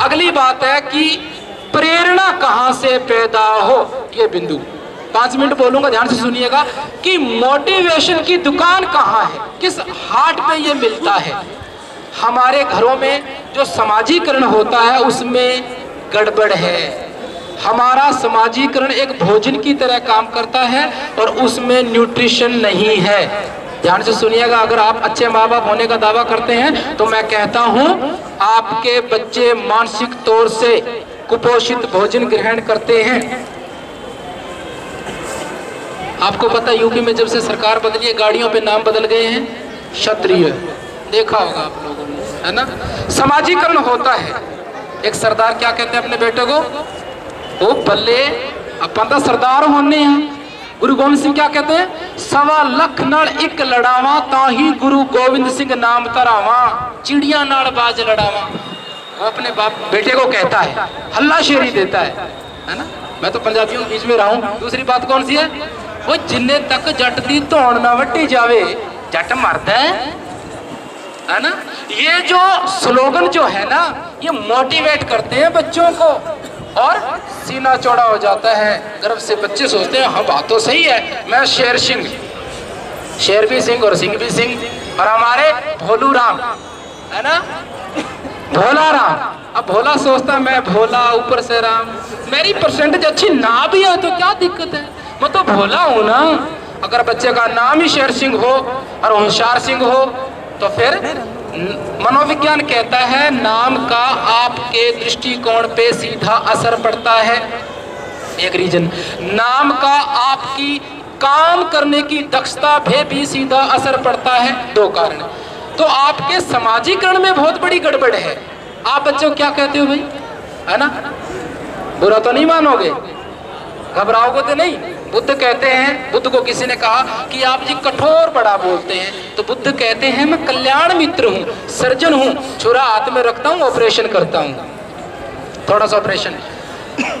अगली बात है कि प्रेरणा कहाँ से पैदा हो, ये बिंदु। पाँच मिनट बोलूँगा, ध्यान से सुनिएगा कि मोटिवेशन की दुकान कहाँ है, किस हाट पे ये मिलता है। हमारे घरों में जो समाजीकरण होता है, उसमें गड़बड़ है। हमारा समाजीकरण एक भोजन की तरह काम करता है और उसमें न्यूट्रिशन नहीं है। ध्यान से सुनिएगा, अगर आप अच्छे माँ बाप होने का दावा करते हैं तो मैं कहता हूँ, आपके बच्चे मानसिक तौर से कुपोषित भोजन ग्रहण करते हैं। आपको पता यूपी में जब से सरकार बदली है, गाड़ियों पे नाम बदल गए हैं, क्षत्रिय। देखा होगा आप लोगों ने, है ना? समाजीकरण होता है। एक सरदार क्या कहते हैं अपने बेटे को? वो बल्ले, अपन तो सरदार होने हैं। गुरु गोविंद सिंह क्या कहते हैं? सवा लख एक लड़ावा ताही गुरु गोविंद सिंह नाम तरावा चिड़िया नाल बाज लड़ावा। वो अपने बाप, बेटे को कहता है, हल्ला शेरी देता है है ना? मैं तो पंजाबियों के बीच में रहा हूँ। दूसरी बात कौन सी है? वो जिन्ने तक जट की धौन ना वटी जावे, जट मरदा है है ना? ये जो स्लोगन जो है ना, ये मोटिवेट करते हैं बच्चों को। और सीना चौड़ा हो जाता है। गर्व से बच्चे सोचते हैं हाँ बात तो सही है। मैं शेर सिंह शेर भी सिंह और सिंह भी सिंह और हमारे भोलू राम, है ना? भोला राम। अब भोला सोचता मैं भोला, ऊपर से राम। मेरी परसेंटेज अच्छी ना भी है तो क्या दिक्कत है? मैं तो भोला हूँ ना। अगर बच्चे का नाम ही शेर सिंह हो और होशियार सिंह हो तो फिर मनोविज्ञान कहता है, नाम का आपके दृष्टिकोण पे सीधा असर पड़ता है। एक रीजन, नाम का आपकी काम करने की दक्षता पे भी सीधा असर पड़ता है। दो कारण तो आपके समाजीकरण में बहुत बड़ी गड़बड़ है। आप बच्चों क्या कहते हो भाई? है ना? बुरा तो नहीं मानोगे? घबराओगे तो नहीं। बुद्ध कहते हैं, बुद्ध को किसी ने कहा कि आप जी कठोर बड़ा बोलते हैं। तो बुद्ध कहते हैं, मैं कल्याण मित्र हूँ, सर्जन हूँ, छुरा हाथ में रखता हूँ, ऑपरेशन करता हूँ। थोड़ा सा ऑपरेशन।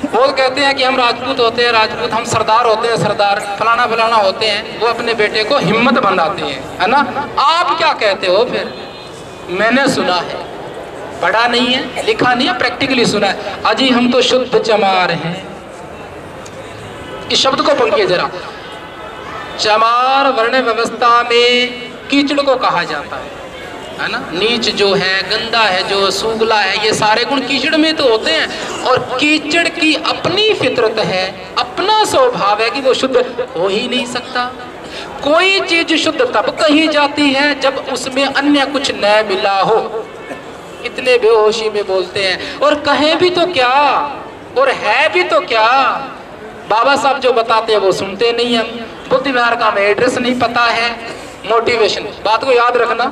वो कहते हैं कि हम राजपूत होते हैं, राजपूत हम सरदार होते हैं, सरदार फलाना फलाना होते हैं, वो अपने बेटे को हिम्मत बनाते हैं, है ना? आप क्या कहते हो फिर? मैंने सुना है, पढ़ा नहीं है, लिखा नहीं है, प्रैक्टिकली सुना है। अजी हम तो शुद्ध चमार हैं। इस शब्द को पढ़िए जरा। चमार वर्ण व्यवस्था में कीचड़ को कहा जाता है है ना? नीच जो है, गंदा है, जो सूगला है, ये सारे गुण कीचड़ में तो होते हैं। और कीचड़ की अपनी फितरत है, अपना स्वभाव है कि वो शुद्ध हो ही नहीं सकता। कोई चीज़ शुद्ध तब कही जाती है जब उसमें अन्य कुछ न मिला हो। इतने बेहोशी में बोलते हैं, और कहें भी तो क्या? और है भी तो क्या? बाबा साहब जो बताते हैं वो सुनते नहीं हम बुद्धि विहार का हमें एड्रेस नहीं पता है। मोटिवेशन बात को याद रखना।